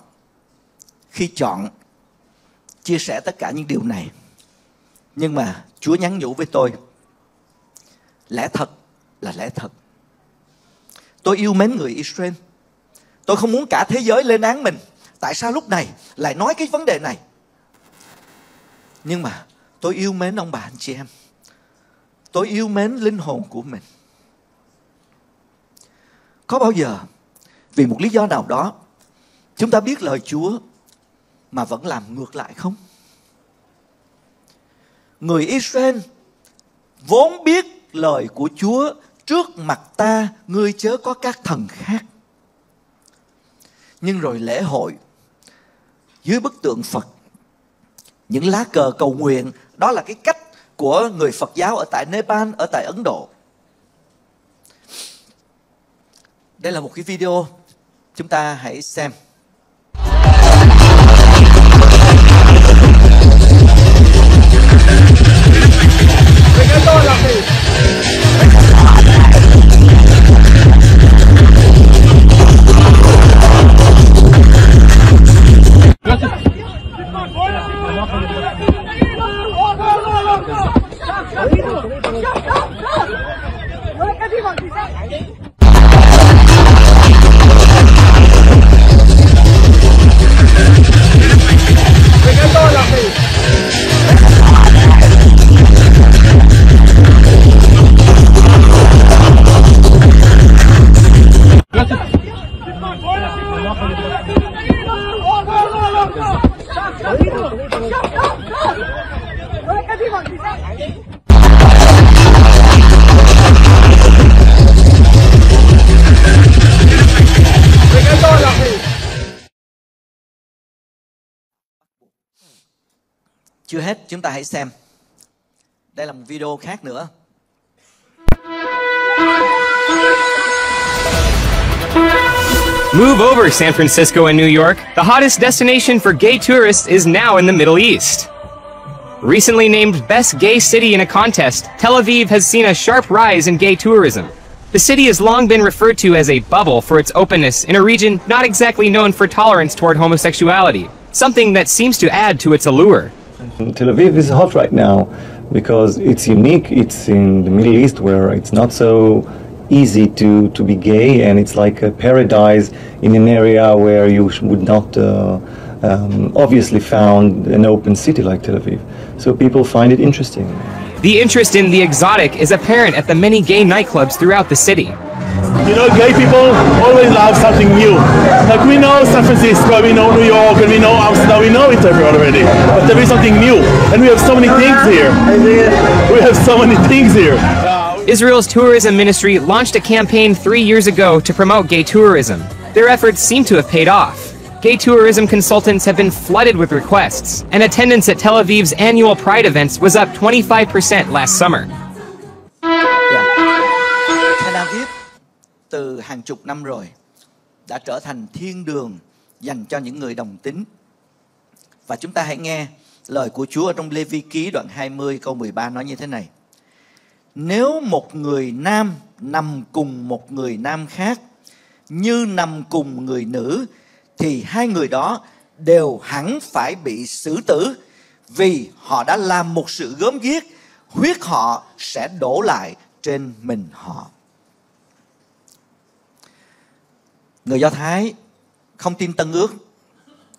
khi chọn chia sẻ tất cả những điều này. Nhưng mà chúa nhắn nhủ với tôi, lẽ thật là lẽ thật. Tôi yêu mến người israel. Tôi không muốn cả thế giới lên án mình. Tại sao lúc này lại nói cái vấn đề này? Nhưng mà tôi yêu mến ông bà, anh chị em tôi yêu mến linh hồn của mình có bao giờ, vì một lý do nào đó, chúng ta biết lời chúa mà vẫn làm ngược lại không? Người Israel vốn biết lời của Chúa trước mặt ta, ngươi chớ có các thần khác. Nhưng rồi lễ hội, dưới bức tượng Phật, những lá cờ cầu nguyện, đó là cái cách của người Phật giáo ở tại Nepal, ở tại Ấn Độ. Đây là một cái video chúng ta hãy xem. Gracias là gì tôi là gì Cái Chưa hết, chúng ta hãy xem. Đây là một video khác nữa. Move over, San Francisco and New York. The hottest destination for gay tourists is now in the Middle East. Recently named Best Gay City in a contest, Tel Aviv has seen a sharp rise in gay tourism. The city has long been referred to as a bubble for its openness in a region not exactly known for tolerance toward homosexuality, something that seems to add to its allure. Tel Aviv is hot right now because it's unique. It's in the Middle East where it's not so easy to, to be gay, and it's like a paradise in an area where you would not uh, um, obviously found an open city like Tel Aviv. So people find it interesting. The interest in the exotic is apparent at the many gay nightclubs throughout the city. You know, gay people always love something new. Like we know San Francisco, we know New York, and we know Amsterdam, we know it already. But there is something new, and we have so many things here. We have so many things here. Israel's tourism ministry launched a campaign three years ago to promote gay tourism. Their efforts seem to have paid off. Gay tourism consultants have been flooded with requests, and attendance at Tel Aviv's annual Pride events was up 25% last summer. Từ hàng chục năm rồi, đã trở thành thiên đường dành cho những người đồng tính. Và chúng ta hãy nghe lời của Chúa ở trong Lê Vi Ký đoạn 20 câu 13 nói như thế này. Nếu một người nam nằm cùng một người nam khác như nằm cùng người nữ, thì hai người đó đều hẳn phải bị xử tử vì họ đã làm một sự gớm ghiếc, huyết họ sẽ đổ lại trên mình họ người do thái không tin tân ước.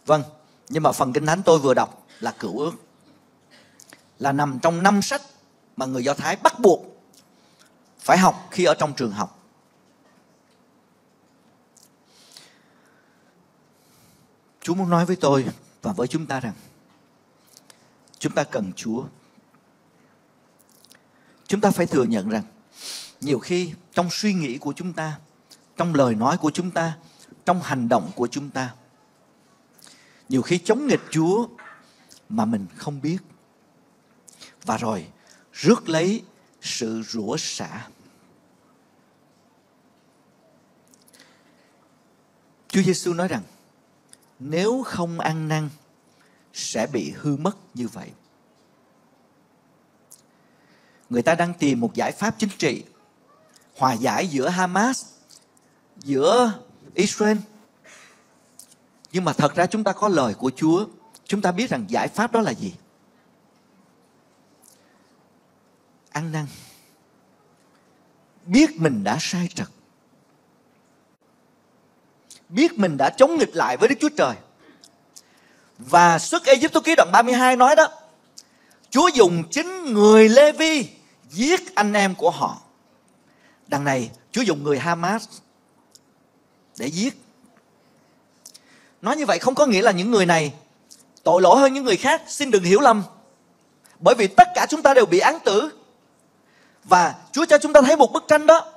Vâng nhưng mà phần kinh thánh tôi vừa đọc là cựu ước. Là nằm trong năm sách mà người do thái bắt buộc phải học khi ở trong trường học. Chúa muốn nói với tôi và với chúng ta rằng chúng ta cần Chúa. Chúng ta phải thừa nhận rằng nhiều khi trong suy nghĩ của chúng ta, trong lời nói của chúng ta, trong hành động của chúng ta nhiều khi chống nghịch Chúa mà mình không biết. Và rồi rước lấy sự rủa xả. Chúa Giêsu nói rằng nếu không ăn năn sẽ bị hư mất như vậy người ta đang tìm một giải pháp chính trị hòa giải giữa hamas giữa israel. Nhưng mà thật ra chúng ta có lời của chúa. Chúng ta biết rằng giải pháp đó là gì? Ăn năn. Biết mình đã sai trật. Biết mình đã chống nghịch lại với Đức Chúa Trời. Và xuất Ai Cập ký đoạn 32 nói đó, Chúa dùng chính người Lê Vi giết anh em của họ. Đằng này Chúa dùng người Hamas để giết. Nói như vậy không có nghĩa là những người này tội lỗi hơn những người khác, xin đừng hiểu lầm. Bởi vì tất cả chúng ta đều bị án tử. Và Chúa cho chúng ta thấy một bức tranh đó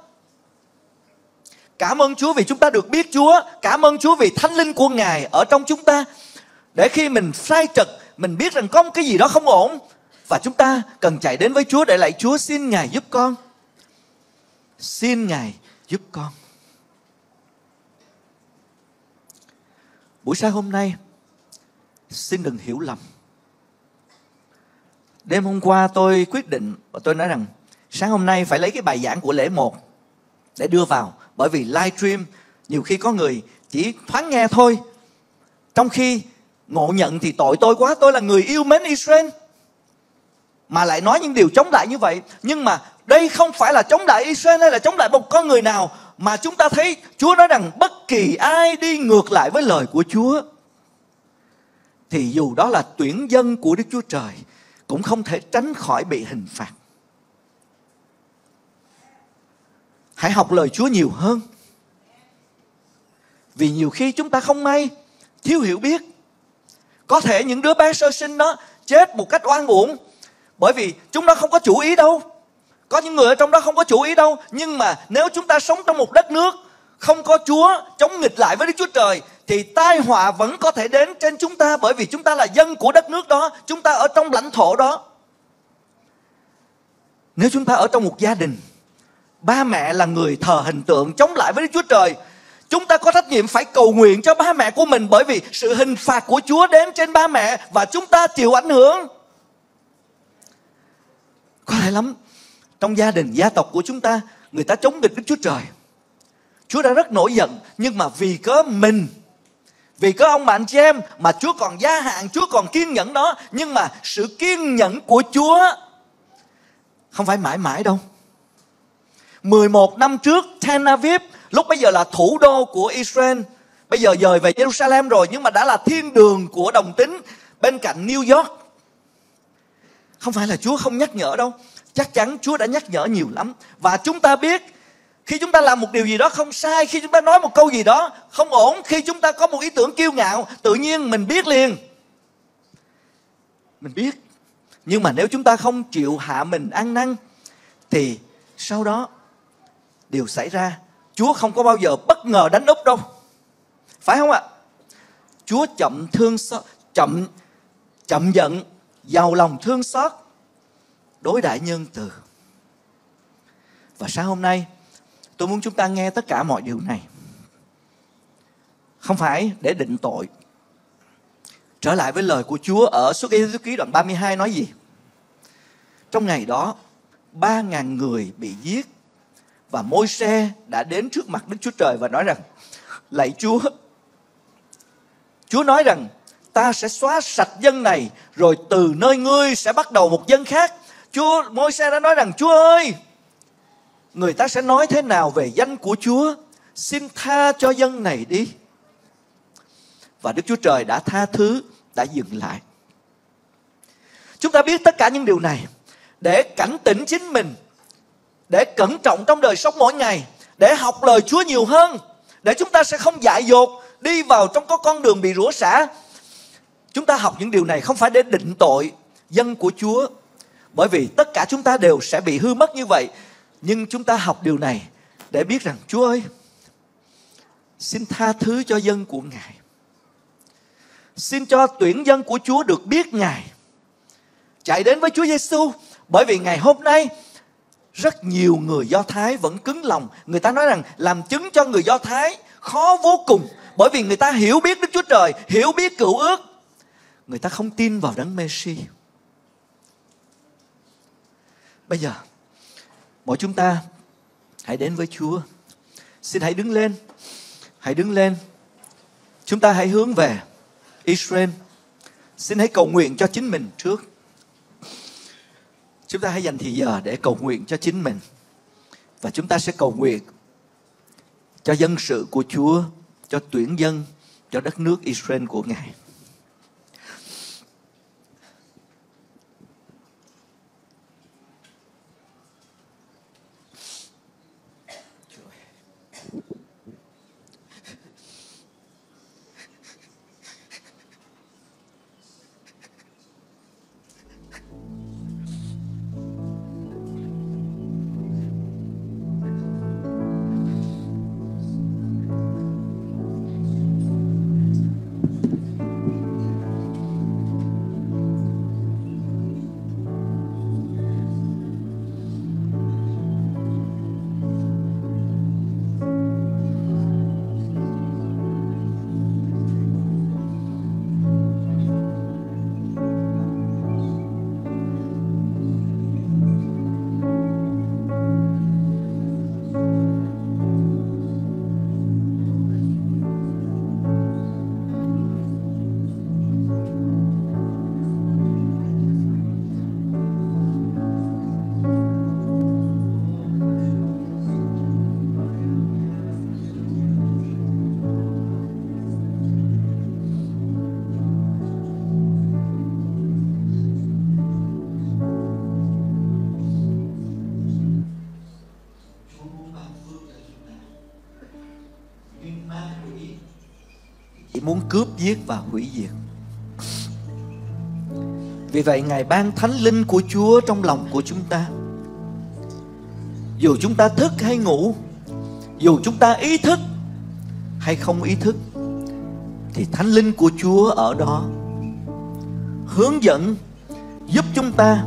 Cảm ơn Chúa vì chúng ta được biết Chúa. Cảm ơn Chúa vì thánh linh của Ngài ở trong chúng ta. Để khi mình sai trật, mình biết rằng có một cái gì đó không ổn. Và chúng ta cần chạy đến với Chúa để lại Chúa xin Ngài giúp con. Xin Ngài giúp con. Buổi sáng hôm nay, xin đừng hiểu lầm. Đêm hôm qua tôi quyết định và tôi nói rằng sáng hôm nay phải lấy cái bài giảng của lễ một để đưa vào bởi vì live stream nhiều khi có người chỉ thoáng nghe thôi. Trong khi ngộ nhận thì tội tôi quá tôi là người yêu mến Israel mà lại nói những điều chống lại như vậy. Nhưng mà đây không phải là chống lại Israel hay là chống lại một con người nào mà chúng ta thấy Chúa nói rằng bất kỳ ai đi ngược lại với lời của Chúa thì dù đó là tuyển dân của Đức Chúa Trời cũng không thể tránh khỏi bị hình phạt. hãy học lời Chúa nhiều hơn. Vì nhiều khi chúng ta không may, thiếu hiểu biết. Có thể những đứa bé sơ sinh đó chết một cách oan uổng bởi vì chúng nó không có chủ ý đâu. Có những người ở trong đó không có chủ ý đâu, nhưng mà nếu chúng ta sống trong một đất nước không có Chúa chống nghịch lại với Đức Chúa Trời thì tai họa vẫn có thể đến trên chúng ta bởi vì chúng ta là dân của đất nước đó, chúng ta ở trong lãnh thổ đó. Nếu chúng ta ở trong một gia đình ba mẹ là người thờ hình tượng chống lại với Đức Chúa Trời. Chúng ta có trách nhiệm phải cầu nguyện cho ba mẹ của mình bởi vì sự hình phạt của Chúa đến trên ba mẹ và chúng ta chịu ảnh hưởng. Có thể lắm, trong gia đình, gia tộc của chúng ta, người ta chống địch Đức Chúa Trời. Chúa đã rất nổi giận, nhưng mà vì cớ mình vì có ông bà anh chị em mà Chúa còn gia hạn, Chúa còn kiên nhẫn đó. Nhưng mà sự kiên nhẫn của Chúa không phải mãi mãi đâu. 11 năm trước Tel Aviv lúc bây giờ là thủ đô của Israel bây giờ dời về Jerusalem rồi nhưng mà đã là thiên đường của đồng tính bên cạnh New York không phải là Chúa không nhắc nhở đâu chắc chắn Chúa đã nhắc nhở nhiều lắm. Và chúng ta biết, khi chúng ta làm một điều gì đó không sai, khi chúng ta nói một câu gì đó không ổn, khi chúng ta có một ý tưởng kiêu ngạo, tự nhiên mình biết liền. Mình biết. Nhưng mà nếu chúng ta không chịu hạ mình ăn năn, thì sau đó điều xảy ra, chúa không có bao giờ bất ngờ đánh úp đâu. Phải không ạ? Chúa chậm thương xót, chậm chậm giận, giàu lòng thương xót đối đại nhân từ. Và sáng hôm nay, tôi muốn chúng ta nghe tất cả mọi điều này. Không phải để định tội. Trở lại với lời của Chúa ở suốt Ê ký đoạn 32 nói gì? Trong ngày đó, ba ngàn người bị giết và môi xe đã đến trước mặt Đức Chúa Trời và nói rằng, lạy Chúa Chúa nói rằng, ta sẽ xóa sạch dân này, rồi từ nơi ngươi sẽ bắt đầu một dân khác. Chúa môi xe đã nói rằng, Chúa ơi, người ta sẽ nói thế nào về danh của Chúa? Xin tha cho dân này đi. Và Đức Chúa Trời đã tha thứ, đã dừng lại. Chúng ta biết tất cả những điều này để cảnh tỉnh chính mình, để cẩn trọng trong đời sống mỗi ngày, để học lời Chúa nhiều hơn, để chúng ta sẽ không dại dột đi vào trong có con đường bị rủa xả. Chúng ta học những điều này không phải để định tội dân của Chúa bởi vì tất cả chúng ta đều sẽ bị hư mất như vậy nhưng chúng ta học điều này để biết rằng Chúa ơi xin tha thứ cho dân của Ngài xin cho tuyển dân của Chúa được biết Ngài chạy đến với Chúa Giêsu bởi vì ngày hôm nay rất nhiều người Do Thái vẫn cứng lòng. Người ta nói rằng làm chứng cho người Do Thái khó vô cùng bởi vì người ta hiểu biết Đức Chúa Trời, hiểu biết cựu ước. Người ta không tin vào đấng Messi. Bây giờ, mỗi chúng ta hãy đến với Chúa. Xin hãy đứng lên. Hãy đứng lên. Chúng ta hãy hướng về Israel. Xin hãy cầu nguyện cho chính mình trước. Chúng ta hãy dành thời giờ để cầu nguyện cho chính mình. Và chúng ta sẽ cầu nguyện cho dân sự của Chúa, cho tuyển dân, cho đất nước Israel của Ngài. Muốn cướp giết và hủy diệt. Vì vậy, ngài ban thánh linh của chúa trong lòng của chúng ta. Dù chúng ta thức hay ngủ, dù chúng ta ý thức hay không ý thức, thì thánh linh của chúa ở đó hướng dẫn, giúp chúng ta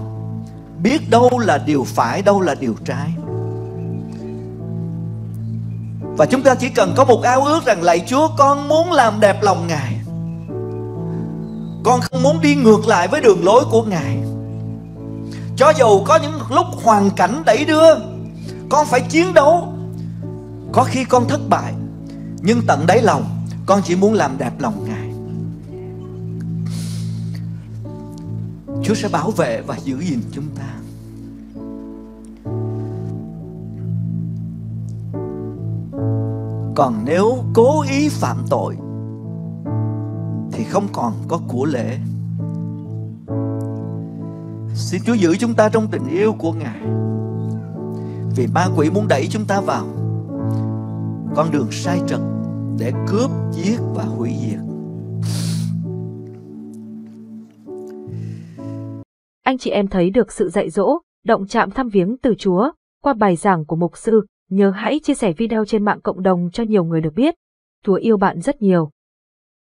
biết đâu là điều phải, đâu là điều trái và chúng ta chỉ cần có một ao ước rằng lạy Chúa, con muốn làm đẹp lòng Ngài. Con không muốn đi ngược lại với đường lối của Ngài. Cho dù có những lúc hoàn cảnh đẩy đưa, Con phải chiến đấu. Có khi con thất bại, Nhưng tận đáy lòng, Con chỉ muốn làm đẹp lòng Ngài. Chúa sẽ bảo vệ và giữ gìn chúng ta. Còn nếu cố ý phạm tội thì không còn có của lễ. Xin chúa giữ chúng ta trong tình yêu của ngài. Vì ma quỷ muốn đẩy chúng ta vào con đường sai trật để cướp, giết và hủy diệt. Anh chị em thấy được sự dạy dỗ, động chạm thăm viếng từ Chúa qua bài giảng của mục sư, nhớ hãy chia sẻ video trên mạng cộng đồng cho nhiều người được biết. Chúa yêu bạn rất nhiều.